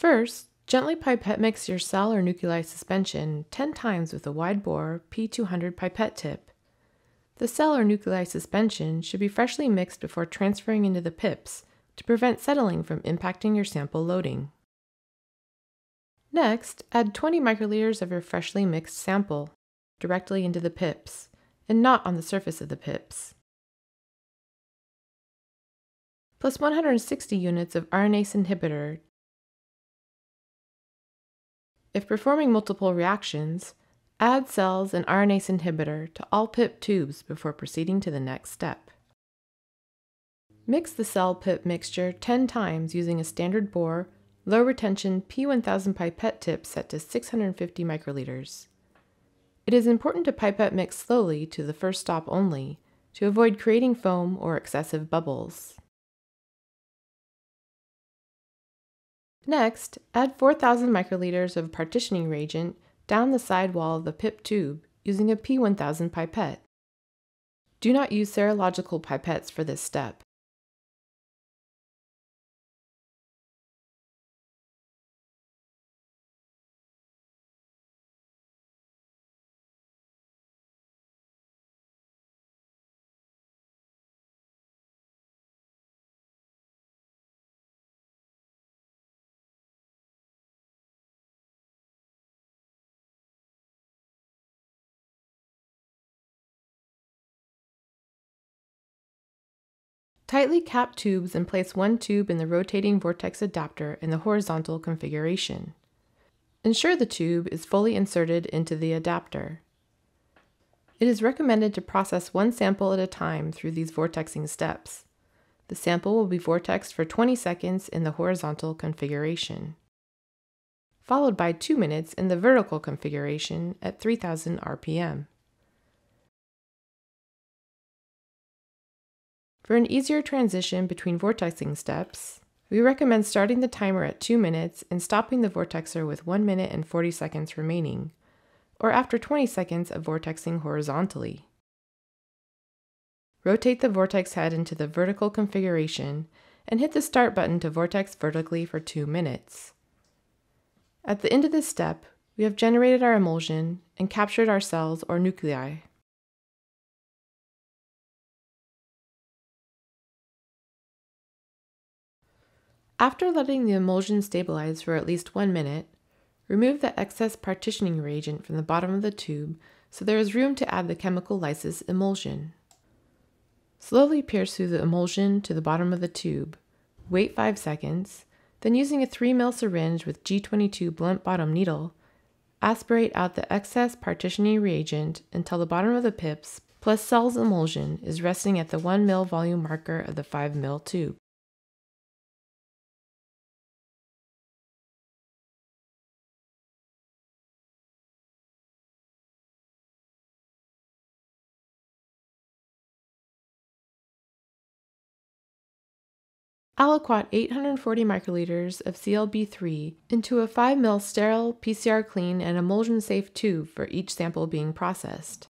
First, gently pipette mix your cell or nuclei suspension 10 times with a wide bore P200 pipette tip. The cell or nuclei suspension should be freshly mixed before transferring into the pips to prevent settling from impacting your sample loading. Next, add 20 microliters of your freshly mixed sample directly into the pips and not on the surface of the pips. Plus 160 units of RNase inhibitor. If performing multiple reactions, add cells and RNase inhibitor to all pip tubes before proceeding to the next step. Mix the cell pip mixture 10 times using a standard bore, low retention P1000 pipette tip set to 650 microliters. It is important to pipette mix slowly to the first stop only to avoid creating foam or excessive bubbles. Next, add 4,000 microliters of partitioning reagent down the side wall of the PIP tube using a P1000 pipette. Do not use serological pipettes for this step. Tightly cap tubes and place one tube in the rotating vortex adapter in the horizontal configuration. Ensure the tube is fully inserted into the adapter. It is recommended to process one sample at a time through these vortexing steps. The sample will be vortexed for 20 seconds in the horizontal configuration, followed by 2 minutes in the vertical configuration at 3000 RPM. For an easier transition between vortexing steps, we recommend starting the timer at 2 minutes and stopping the vortexer with 1 minute and 40 seconds remaining, or after 20 seconds of vortexing horizontally. Rotate the vortex head into the vertical configuration and hit the start button to vortex vertically for 2 minutes. At the end of this step, we have generated our emulsion and captured our cells or nuclei. After letting the emulsion stabilize for at least one minute, remove the excess partitioning reagent from the bottom of the tube so there is room to add the chemical lysis emulsion. Slowly pierce through the emulsion to the bottom of the tube. Wait 5 seconds, then using a 3 ml syringe with G22 blunt bottom needle, aspirate out the excess partitioning reagent until the bottom of the pips plus cells emulsion is resting at the 1 ml volume marker of the 5 ml tube. Aliquot 840 microliters of CLB3 into a 5 ml sterile, PCR clean, and emulsion safe tube for each sample being processed.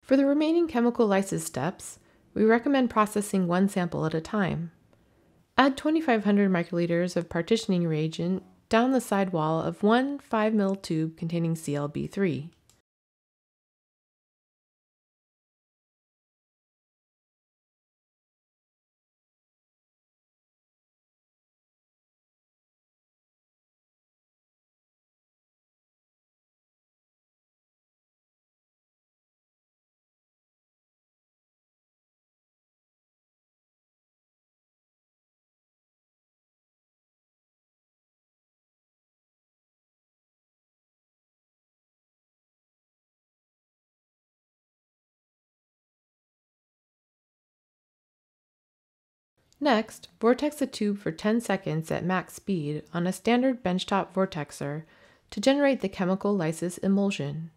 For the remaining chemical lysis steps, we recommend processing one sample at a time. Add 2500 microliters of partitioning reagent down the side wall of one 5 ml tube containing CLB3. Next, vortex a tube for 10 seconds at max speed on a standard benchtop vortexer to generate the chemical lysis emulsion.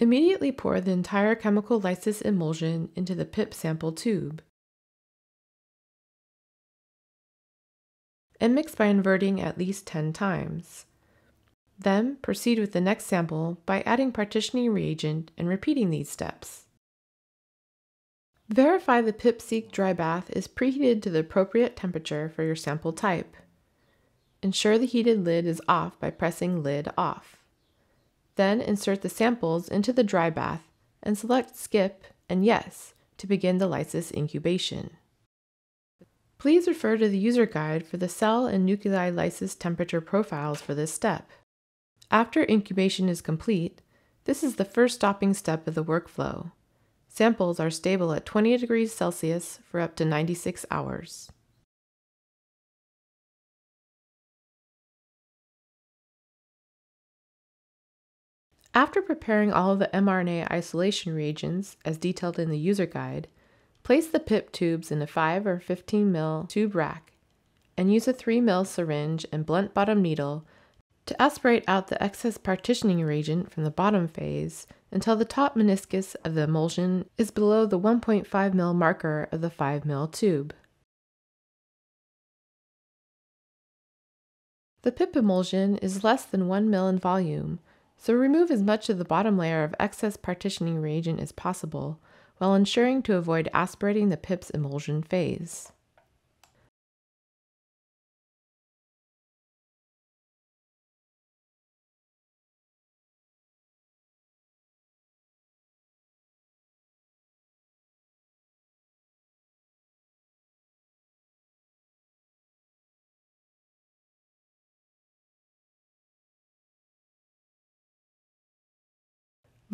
Immediately pour the entire chemical lysis emulsion into the PIP sample tube. and mix by inverting at least 10 times. Then proceed with the next sample by adding partitioning reagent and repeating these steps. Verify the PipSeq dry bath is preheated to the appropriate temperature for your sample type. Ensure the heated lid is off by pressing Lid Off. Then insert the samples into the dry bath and select Skip and Yes to begin the lysis incubation. Please refer to the user guide for the cell and nuclei lysis temperature profiles for this step. After incubation is complete, this is the first stopping step of the workflow. Samples are stable at 20 degrees Celsius for up to 96 hours. After preparing all of the mRNA isolation reagents, as detailed in the user guide, place the PIP tubes in a 5 or 15 ml tube rack and use a 3 ml syringe and blunt bottom needle to aspirate out the excess partitioning reagent from the bottom phase until the top meniscus of the emulsion is below the 1.5 ml marker of the 5 ml tube. The PIP emulsion is less than 1 ml in volume, so remove as much of the bottom layer of excess partitioning reagent as possible while ensuring to avoid aspirating the PIP's emulsion phase.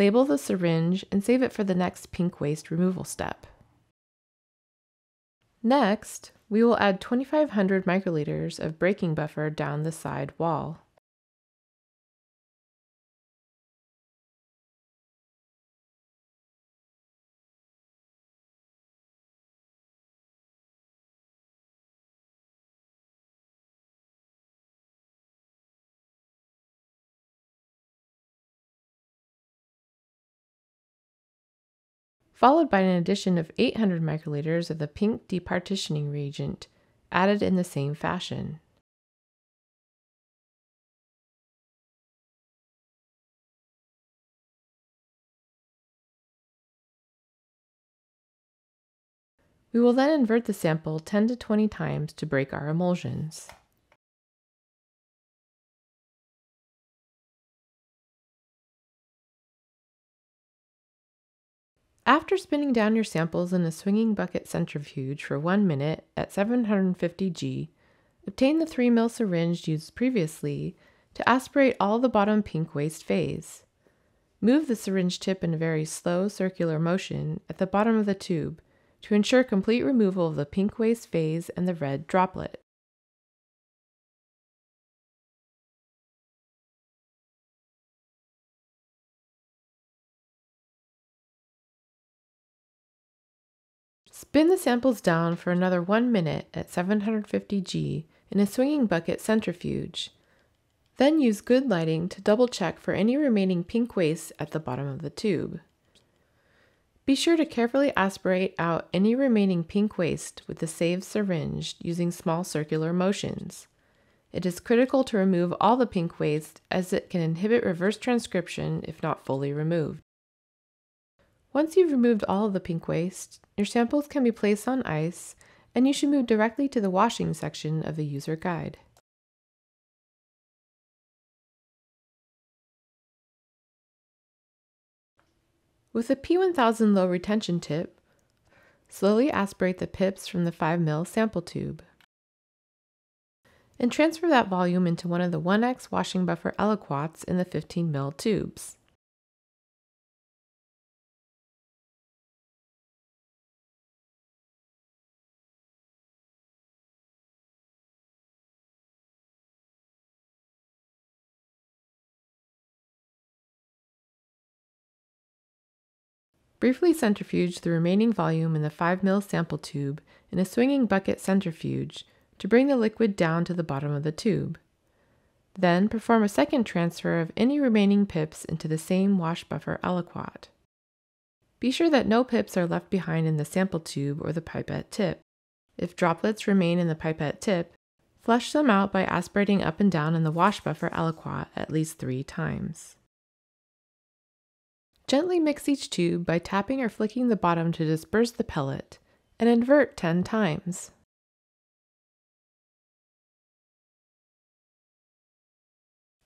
Label the syringe and save it for the next pink waste removal step. Next, we will add 2500 microliters of breaking buffer down the side wall. Followed by an addition of 800 microliters of the pink departitioning reagent, added in the same fashion. We will then invert the sample 10 to 20 times to break our emulsions. After spinning down your samples in a swinging bucket centrifuge for one minute at 750 G, obtain the 3 ml syringe used previously to aspirate all the bottom pink waste phase. Move the syringe tip in a very slow circular motion at the bottom of the tube to ensure complete removal of the pink waste phase and the red droplet. Spin the samples down for another 1 minute at 750 G in a swinging bucket centrifuge. Then use good lighting to double check for any remaining pink waste at the bottom of the tube. Be sure to carefully aspirate out any remaining pink waste with the saved syringe using small circular motions. It is critical to remove all the pink waste as it can inhibit reverse transcription if not fully removed. Once you've removed all of the pink waste, your samples can be placed on ice and you should move directly to the washing section of the user guide. With a P1000 low retention tip, slowly aspirate the pips from the 5 ml sample tube. And transfer that volume into one of the 1x washing buffer aliquots in the 15 ml tubes. Briefly centrifuge the remaining volume in the 5 ml sample tube in a swinging bucket centrifuge to bring the liquid down to the bottom of the tube. Then perform a second transfer of any remaining pips into the same wash buffer aliquot. Be sure that no pips are left behind in the sample tube or the pipette tip. If droplets remain in the pipette tip, Flush them out by aspirating up and down in the wash buffer aliquot at least three times. Gently mix each tube by tapping or flicking the bottom to disperse the pellet, and invert 10 times.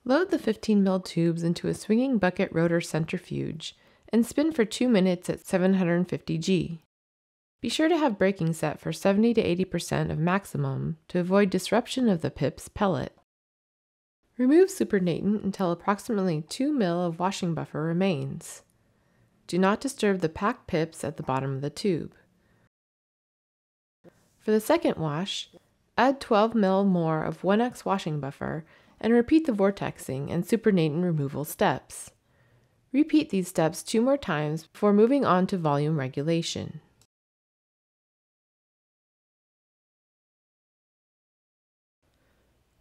Load the 15 ml tubes into a swinging bucket rotor centrifuge and spin for 2 minutes at 750 G. Be sure to have braking set for 70 to 80% of maximum to avoid disruption of the PIP's pellet. Remove supernatant until approximately 2 ml of washing buffer remains. Do not disturb the packed pips at the bottom of the tube. For the second wash, add 12 ml more of 1x washing buffer and repeat the vortexing and supernatant removal steps. Repeat these steps two more times before moving on to volume regulation.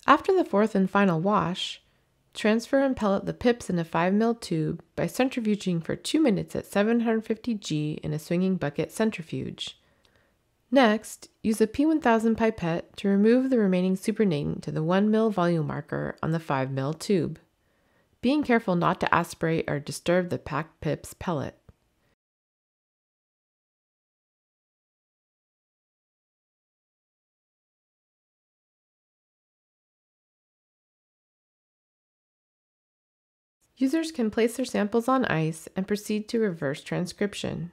After the fourth and final wash, transfer and pellet the pips in a 5 ml tube by centrifuging for 2 minutes at 750 G in a swinging bucket centrifuge. Next, use a P1000 pipette to remove the remaining supernatant to the 1 ml volume marker on the 5 ml tube, being careful not to aspirate or disturb the packed pips pellet. Users can place their samples on ice and proceed to reverse transcription.